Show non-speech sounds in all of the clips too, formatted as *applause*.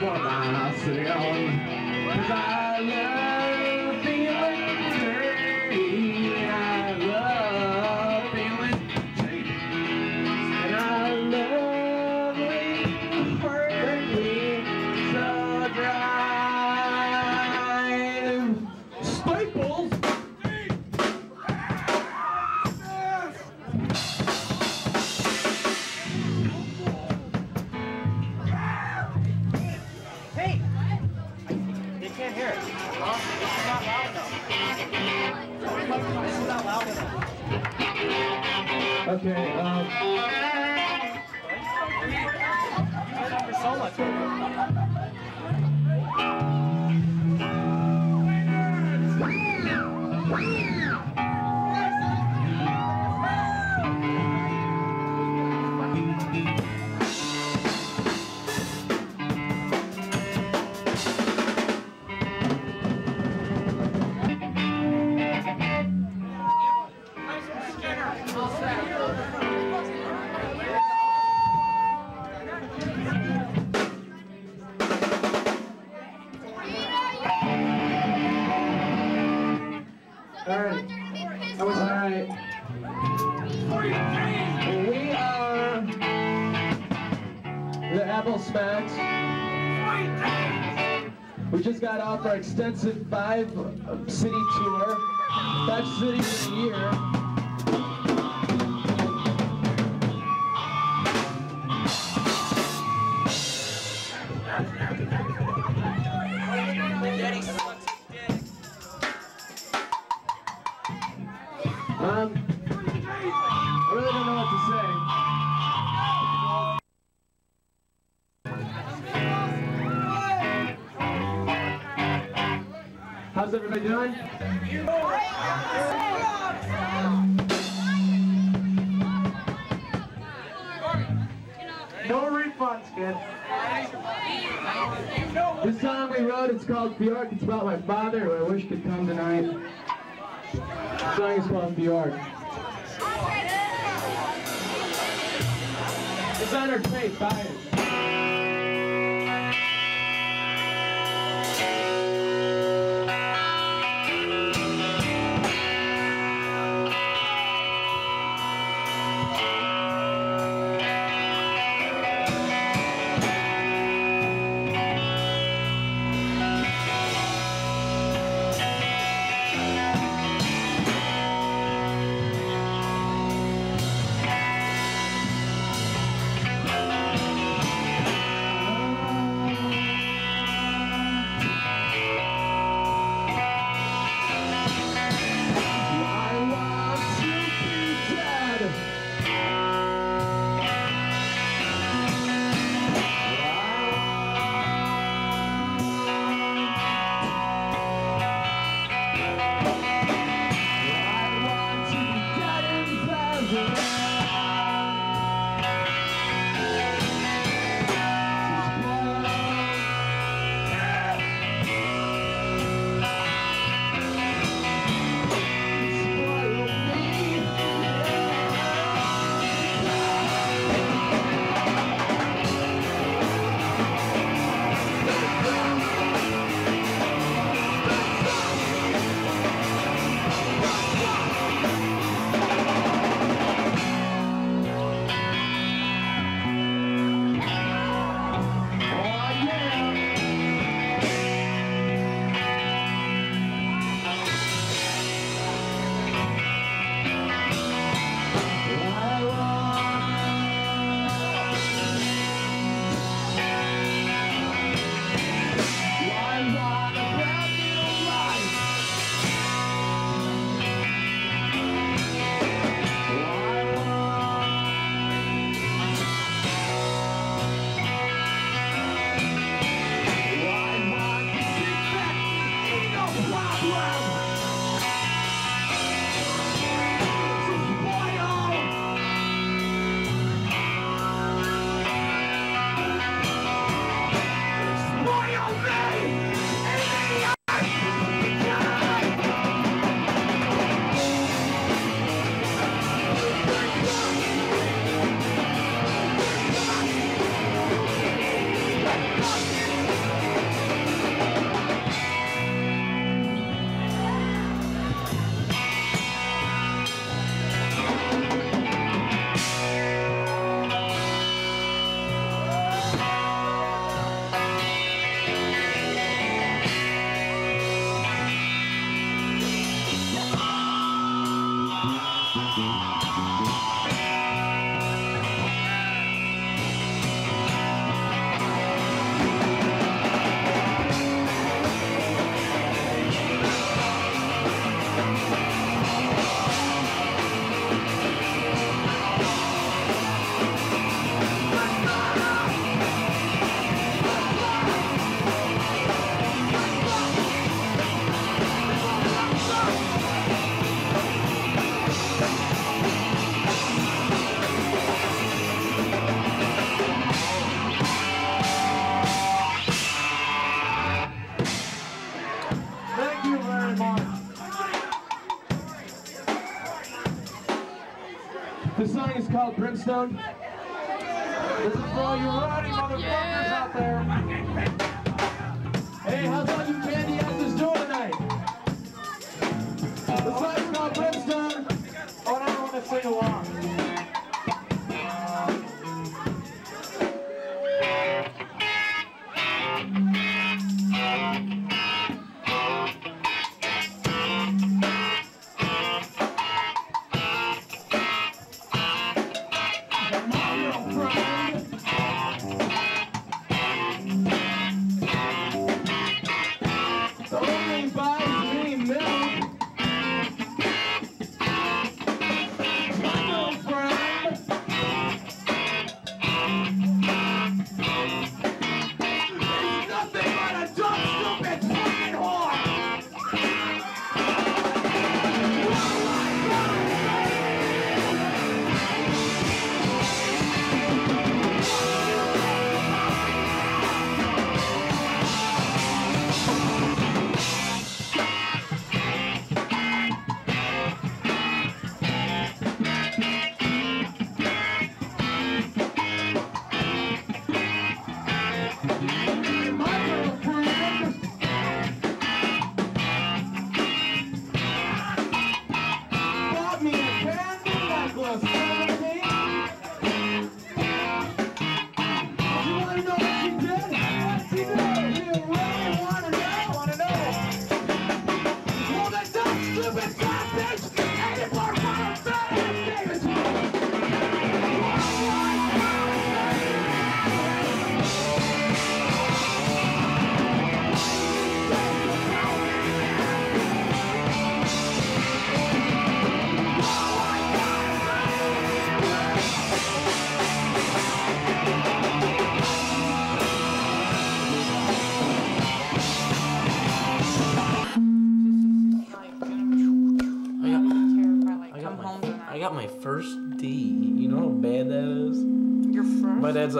what I see on. Cause I Okay. Um, our extensive five uh, city tour, five cities in a year. Called Brimstone. This is for all you rowdy motherfuckers out there. Hey, how's all you candy asses doing tonight? The song's called Brimstone. Oh, I want everyone to sing along.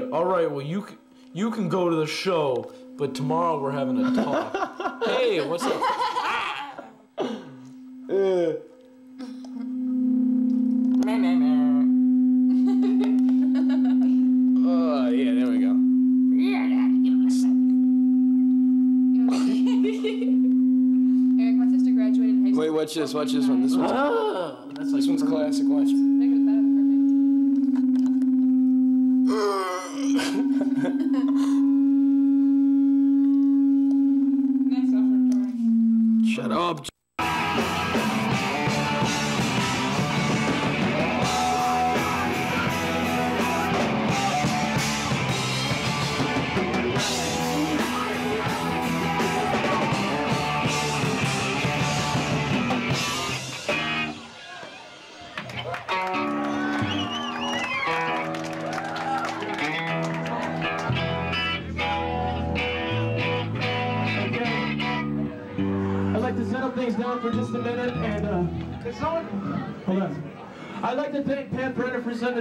Like, all right, well, you can, you can go to the show, but tomorrow we're having a talk. *laughs* hey, what's up? Uh. *laughs* Uh, yeah, there we go. Eric, my sister graduated high school. Wait, watch this. Watch this one. This one's Ah, that's like this one's classic. Watch.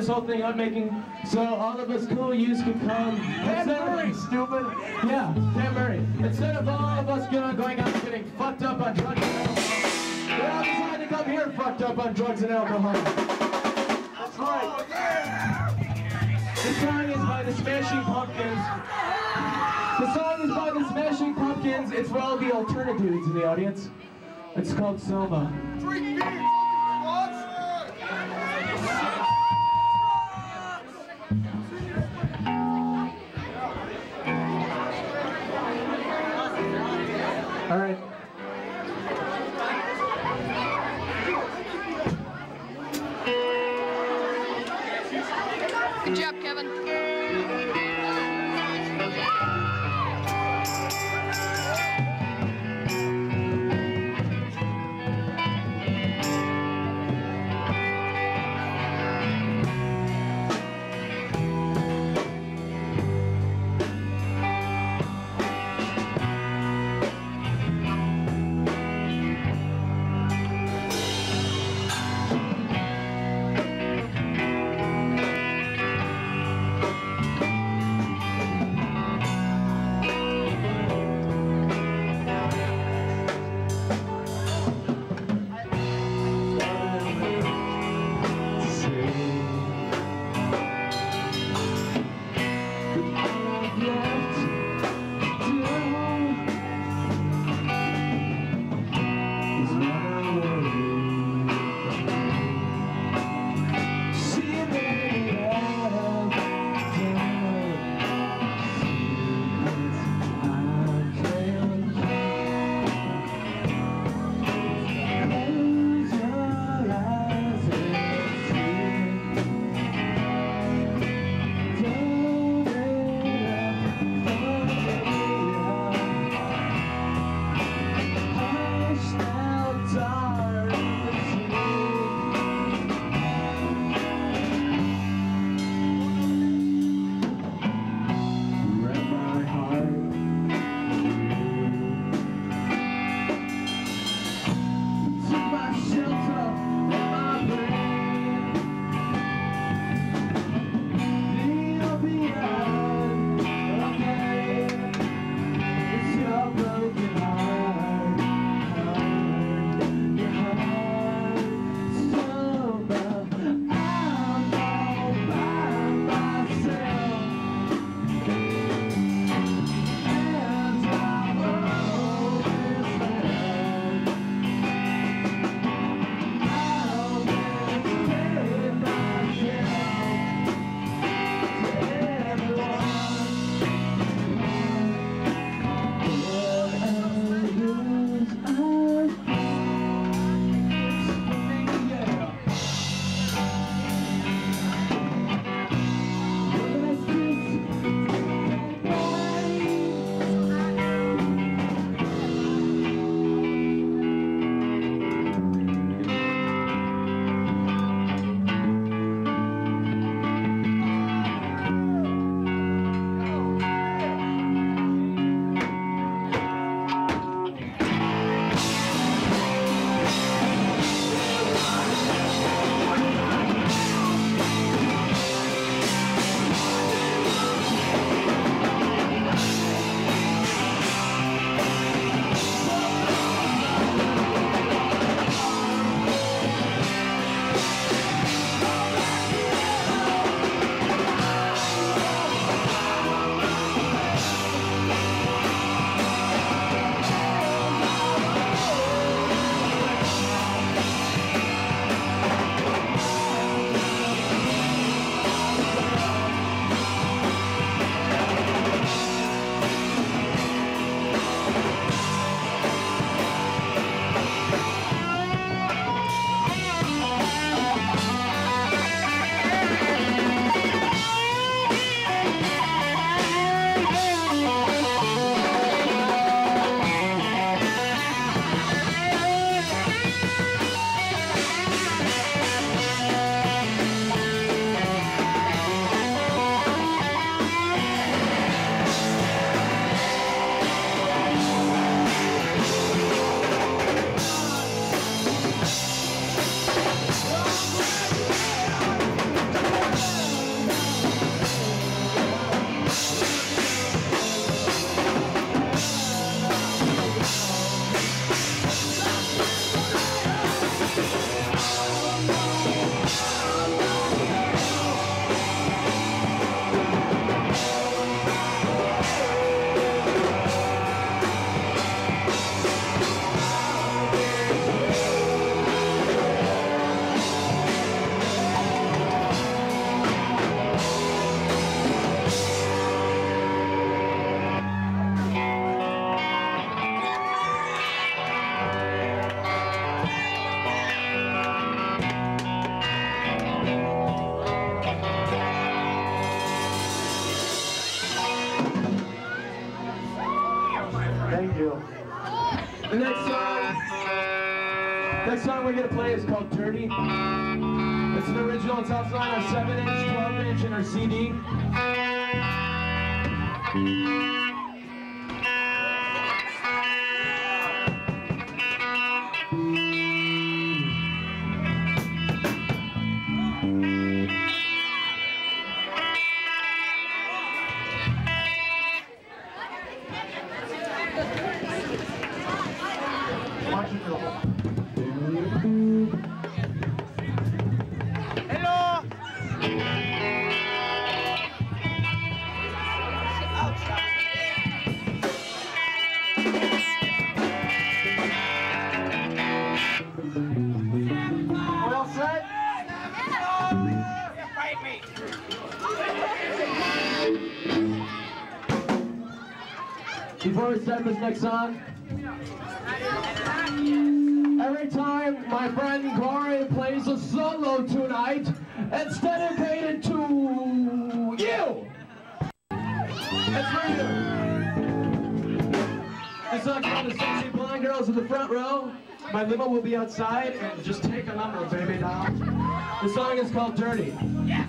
This whole thing up, making so all of us cool youths can come. Pat Murray, stupid. Yeah, Pat Murray. Instead of all of us going, going out and getting fucked up on drugs and alcohol, we all decided to come here fucked up on drugs and alcohol. That's right. Oh, this song is by the Smashing Pumpkins. The song is by the Smashing Pumpkins. It's for all the alternatives in the audience. It's called Selma. We're gonna play is called Dirty. It's an original. It's also on our 7 inch, 12 inch, and our CD. Start this next song, every time my friend Corey plays a solo tonight, it's dedicated to you. It's for you. This song's called the Sexy Blonde Girls in the front row. My limo will be outside, and just take a number, baby doll. The song is called Dirty. Thank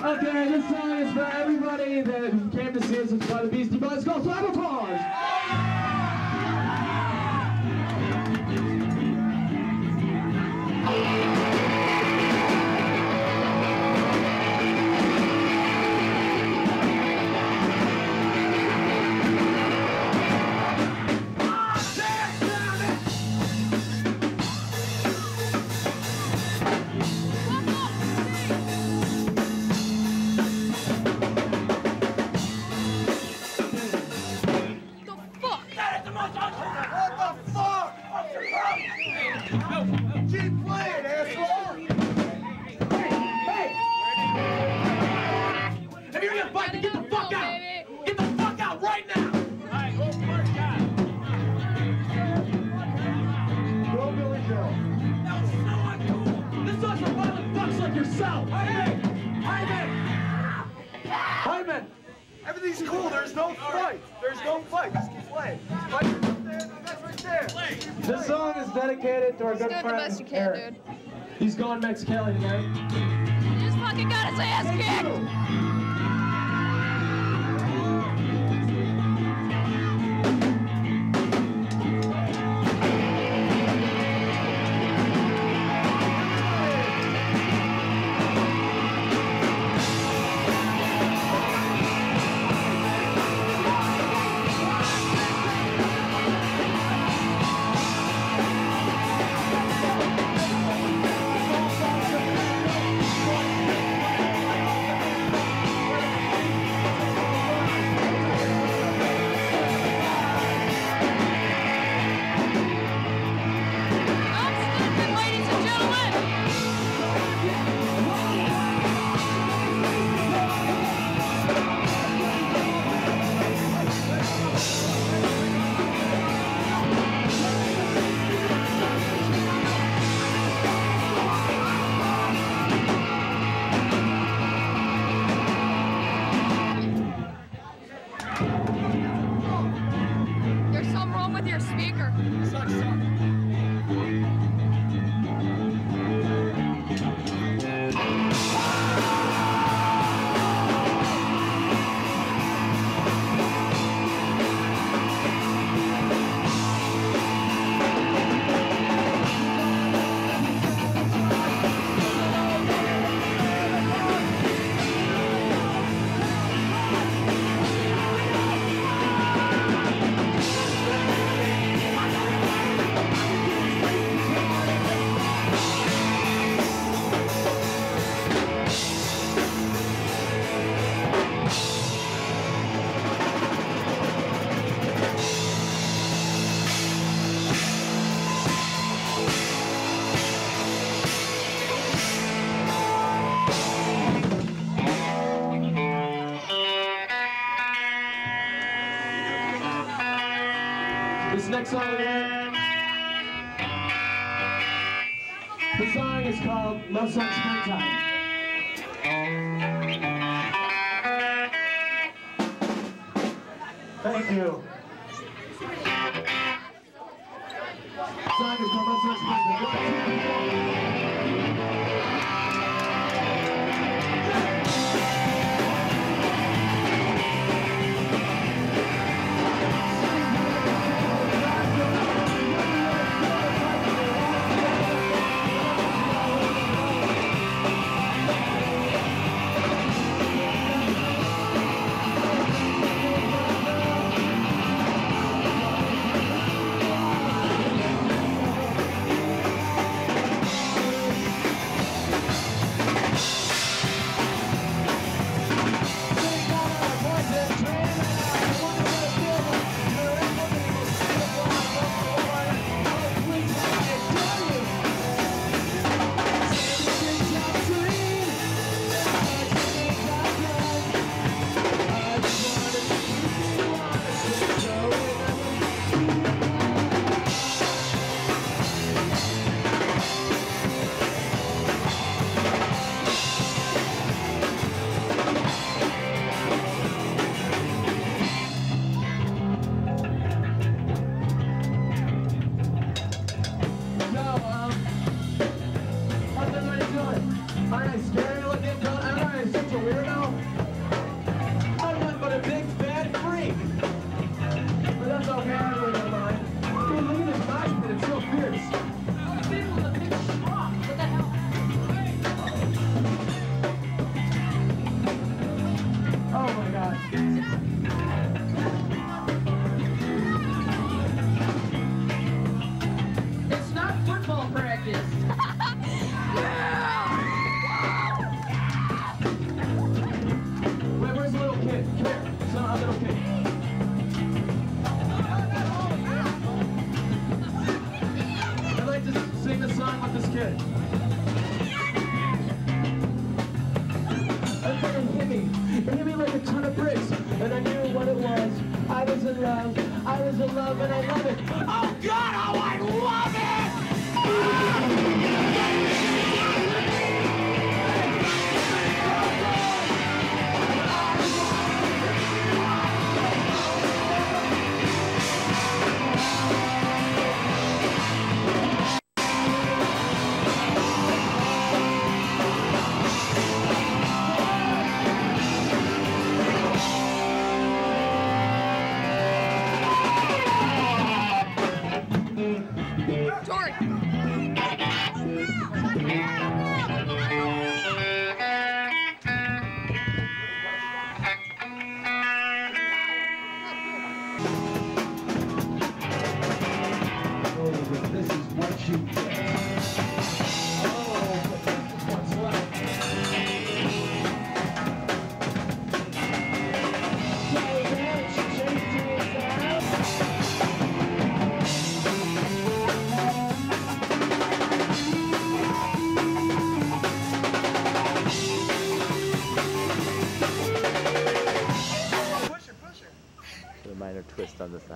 Okay, this song is for everybody that came to see us. It's by the Beastie Boys. It's called It's Kelly, tonight. with your speaker. Suck, suck. song again. The song is called Love Song Springtime. Thank you. The song is called Love Song Springtime.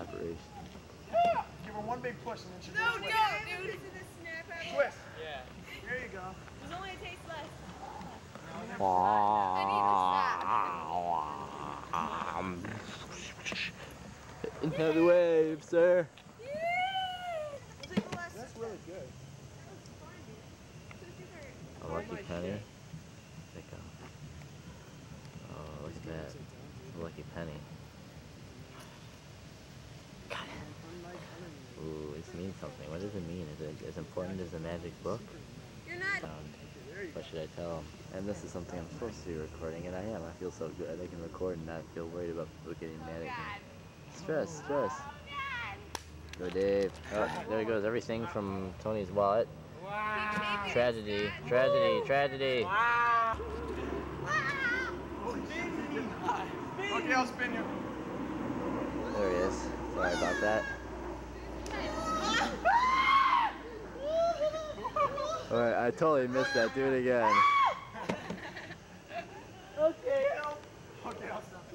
Operation. Give her one big push and then she'll No, do a no, dude. This is a snap out. twist. Yeah. There you go. There's only a taste left. Another wave, sir. We'll take the last. That's really good. A lucky penny. Pick up. Oh, look at that. A lucky penny. Got it. Ooh, this means something. What does it mean? Is it as important as the magic book? You're not. Found. What should I tell him? And this is something I'm supposed to be recording, and I am. I feel so good. I can record and not feel worried about people getting mad at me. Stress, stress. Go, Dave. Oh, there he goes. Everything from Tony's wallet. Tragedy, tragedy, tragedy. Okay, I'll spin you. There he is. Sorry about that. Alright, I totally missed that. Do it again. Okay, help. Okay, I'll stop. *laughs*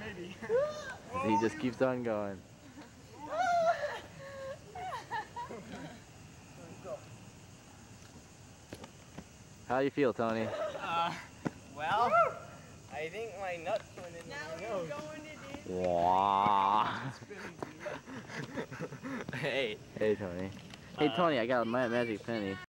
Maybe. He just keeps on going. How you feel, Tony? Uh, well, I think my nuts went in Now my you're nose. going to do. Wow. Hey. Hey, Tony. Hey, uh, Tony, I got my magic penny.